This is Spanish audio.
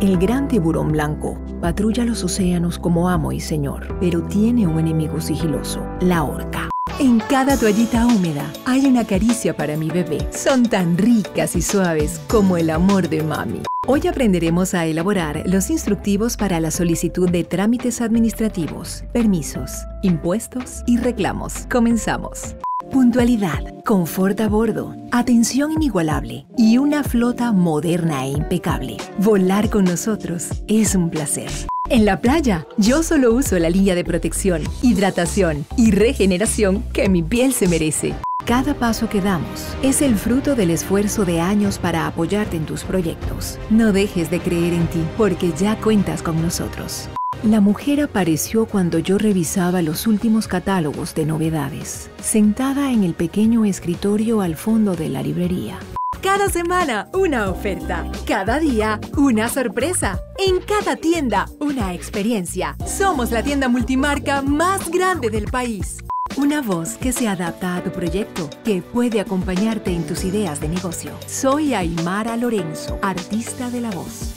El gran tiburón blanco patrulla los océanos como amo y señor, pero tiene un enemigo sigiloso, la orca. En cada toallita húmeda hay una caricia para mi bebé. Son tan ricas y suaves como el amor de mami. Hoy aprenderemos a elaborar los instructivos para la solicitud de trámites administrativos, permisos, impuestos y reclamos. Comenzamos. Puntualidad, confort a bordo, atención inigualable y una flota moderna e impecable. Volar con nosotros es un placer. En la playa, yo solo uso la línea de protección, hidratación y regeneración que mi piel se merece. Cada paso que damos es el fruto del esfuerzo de años para apoyarte en tus proyectos. No dejes de creer en ti porque ya cuentas con nosotros. La mujer apareció cuando yo revisaba los últimos catálogos de novedades, sentada en el pequeño escritorio al fondo de la librería. Cada semana una oferta, cada día una sorpresa, en cada tienda una experiencia. Somos la tienda multimarca más grande del país. Una voz que se adapta a tu proyecto, que puede acompañarte en tus ideas de negocio. Soy Aymara Lorenzo, artista de la voz.